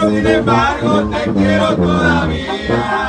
sin embargo te quiero todavía.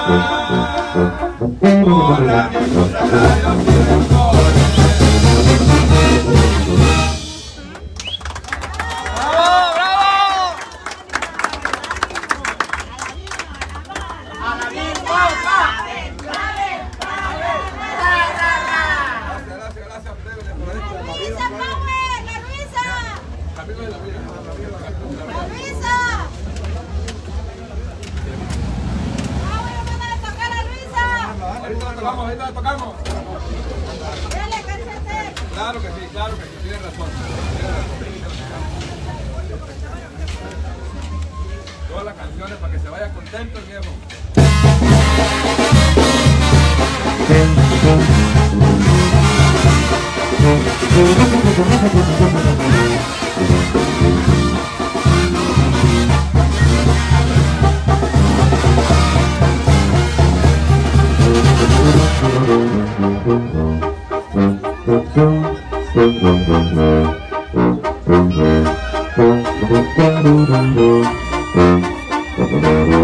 para Para que se vaya contento el viejo.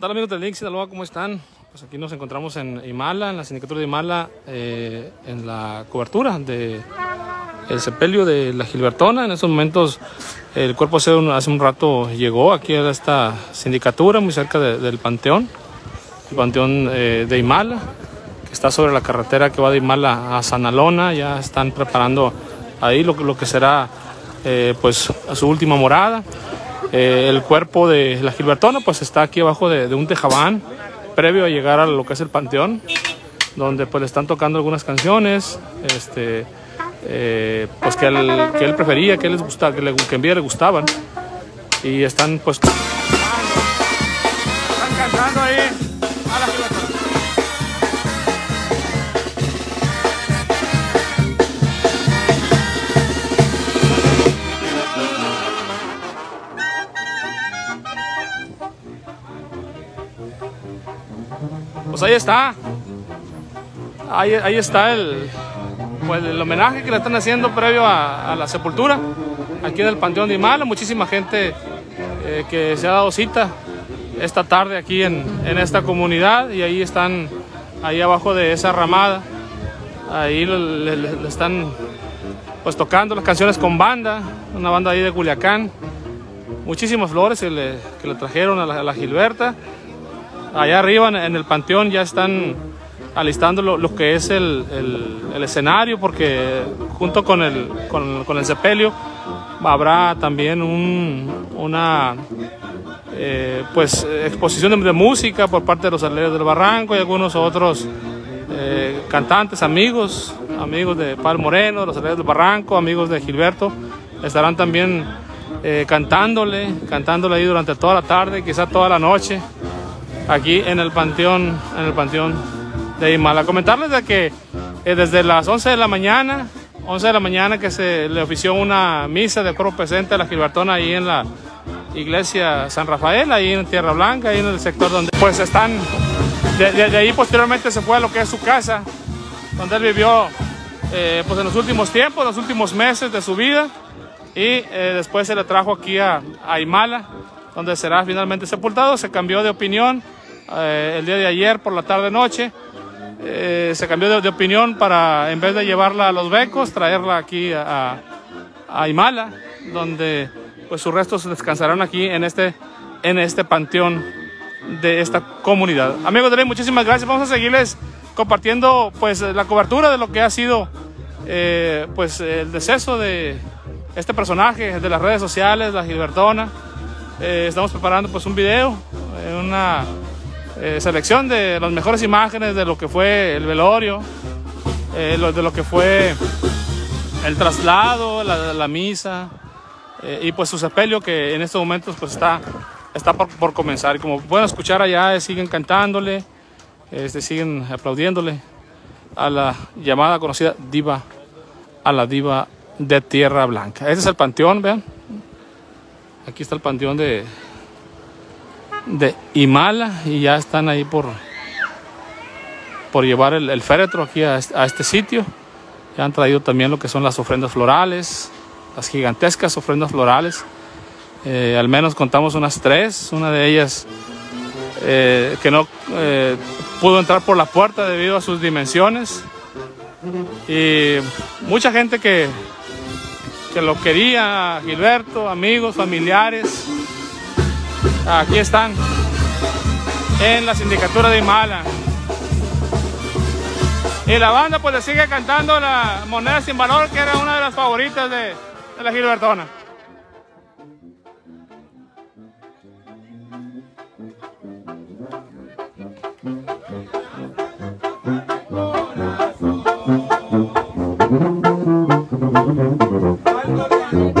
tal amigos del Link Sinaloa? ¿Cómo están? Pues aquí nos encontramos en Imala, en la sindicatura de Imala, eh, en la cobertura de el sepelio de la Gilbertona. En estos momentos el cuerpo hace un, rato llegó aquí a esta sindicatura, muy cerca de- del Panteón, el Panteón eh, de Imala, que está sobre la carretera que va de Imala a Sanalona. Ya están preparando ahí lo, que- será eh, pues su última morada. Eh, el cuerpo de la Gilbertona pues está aquí abajo de, un tejabán, previo a llegar a lo que es el panteón, donde pues le están tocando algunas canciones, este, eh, pues que él, que él prefería, que, les gustaba, que, que en vida le gustaban. Y están pues... Están cantando ahí Pues ahí está. Ahí, ahí está el, pues, el homenaje que le están haciendo previo a, la sepultura. Aquí en el Panteón de Imala. Muchísima gente eh, que se ha dado cita esta tarde aquí en, en esta comunidad. Y ahí están, ahí abajo de esa ramada. Ahí le, están pues tocando las canciones con banda. Una banda ahí de Culiacán. Muchísimas flores que le, que le trajeron a la Gilberta allá arriba en, el panteón ya están alistando lo, que es el, el- escenario porque junto con el, con, el sepelio habrá también un- una eh, pues exposición de, música por parte de los Aleros del Barranco y algunos otros eh, cantantes, amigos, amigos de Pablo Moreno, los Aleros del Barranco, amigos de Gilberto, estarán también eh, cantándole, cantándole ahí durante toda la tarde, quizá toda la noche aquí en el panteón, en el panteón de Imala. Comentarles de que eh, desde las 11 de la mañana, 11 de la mañana que se le ofició una misa de cuerpo presente a la Gilbertona ahí en la iglesia San Rafael, ahí en Tierra Blanca, ahí en el sector donde pues están, de, de- de ahí posteriormente se fue a lo que es su casa, donde él vivió eh, pues en los últimos tiempos, los últimos meses de su vida y eh, después se le trajo aquí a, a Imala, donde será finalmente sepultado. Se cambió de opinión eh, el día de ayer por la tarde noche. Eh, se cambió de, de opinión para, en vez de llevarla a los becos, traerla aquí a- a Imala, donde pues sus restos descansarán aquí en este, en este panteón de esta comunidad. Amigos de ley, muchísimas gracias. Vamos a seguirles compartiendo pues la cobertura de lo que ha sido eh, pues el deceso de este personaje de las redes sociales, la Gilbertona. Eh, estamos preparando pues un video, eh, una eh, selección de las mejores imágenes de lo que fue el velorio, eh, de lo que fue el traslado, la, la misa eh, y pues su sepelio que en estos momentos pues está, está por, por comenzar. Y como pueden escuchar allá, eh, siguen cantándole, este, siguen aplaudiéndole a la llamada conocida diva, a la diva de Tierra Blanca. Este es el panteón, vean. Aquí está el panteón de, de Imala y ya están ahí por, por llevar el, féretro aquí a a este sitio. Ya han traído también lo que son las ofrendas florales, las gigantescas ofrendas florales. Eh, al menos contamos unas tres, una de ellas eh, que no eh, pudo entrar por la puerta debido a sus dimensiones. Y mucha gente que, que lo quería, Gilberto, amigos, familiares, aquí están en la sindicatura de Imala. Y la banda pues le sigue cantando la moneda sin valor, que era una de las favoritas de, de la Gilbertona.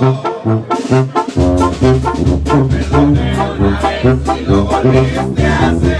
valor. Perdóneme una vez lo volviste a.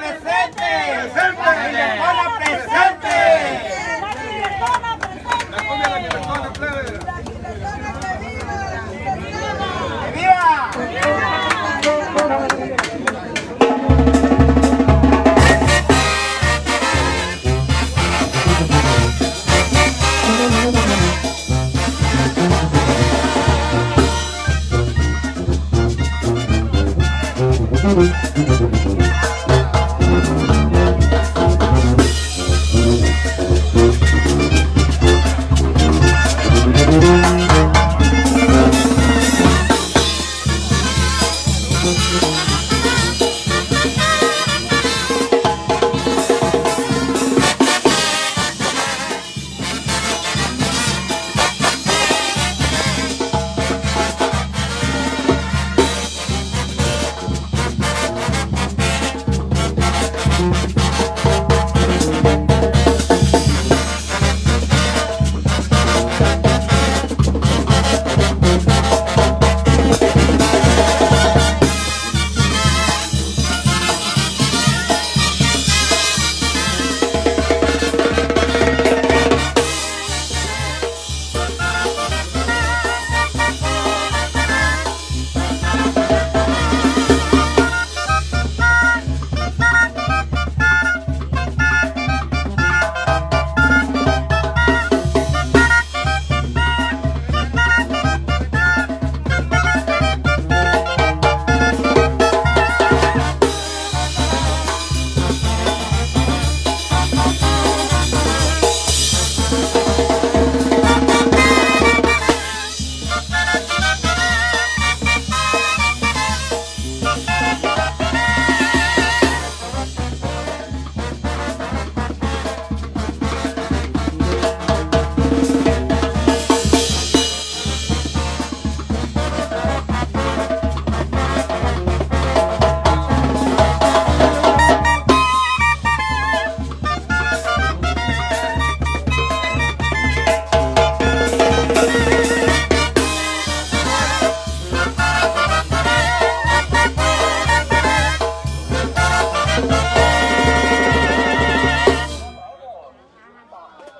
Presente. La presente. La presente. La cumbia de la Gilbertona, plebe. La Gilbertona que viva. ¡Que viva! Thank